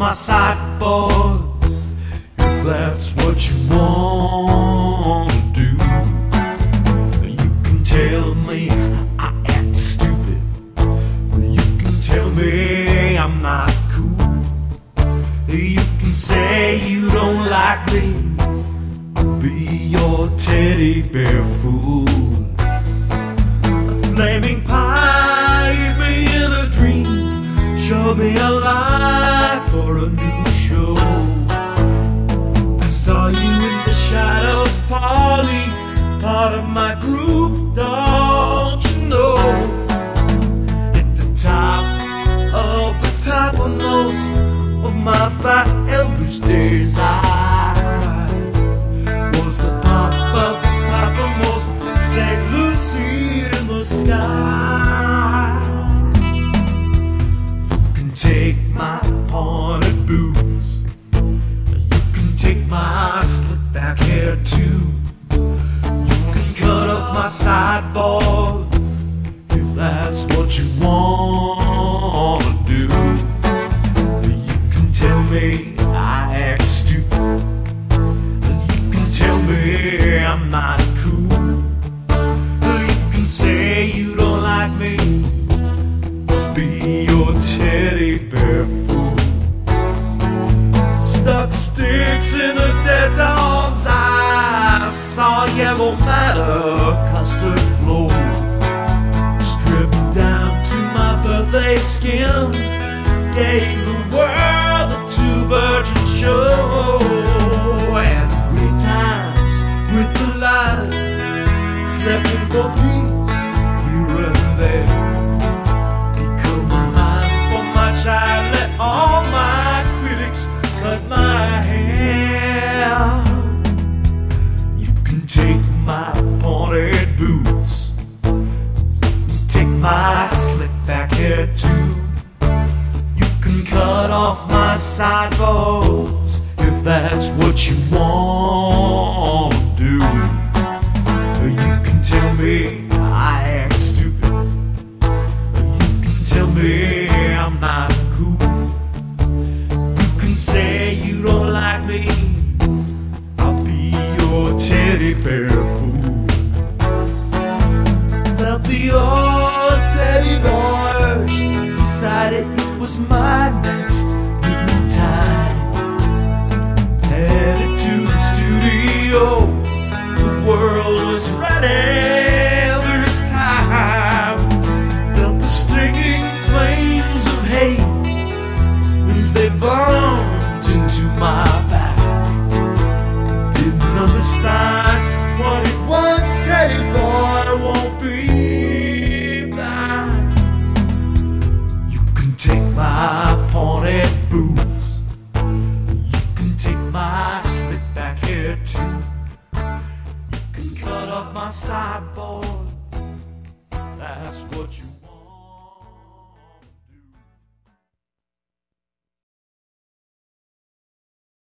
my sideboards if that's what you want to do. You can tell me I act stupid. You can tell me I'm not cool. You can say you don't like me. Be your teddy bear fool. A flaming pie, me in a dream. Show me a light for a new show. I saw you in the shadows, Polly, part of my group, don't you know? At the top of the topmost of most of my five Elvis days, I was the pop of the poppermost St. Lucie in the sky. Take my back hair too. You can cut off my sideboard if that's what you want to do. You can tell me I act stupid. You can tell me I'm not cool. You can say you don't like me. Be your teddy bear fool. Stuck sticks in a dead dog's eye. Saw yellow matter, custard flow. Stripped down to my birthday skin. Gave my slick back hair too. You can cut off my sideboards if that's what you want to do. You can tell me I act stupid. You can tell me I'm not cool. You can say you don't like me. I'll be your teddy bear fool. That the old was my next new time. Headed to the studio, the world was ready time. Felt the stinging flames of hate as they burned into my back. Didn't understand what it was, Teddy boots. You can take my slick back hair too. You can cut off my sideboard. That's what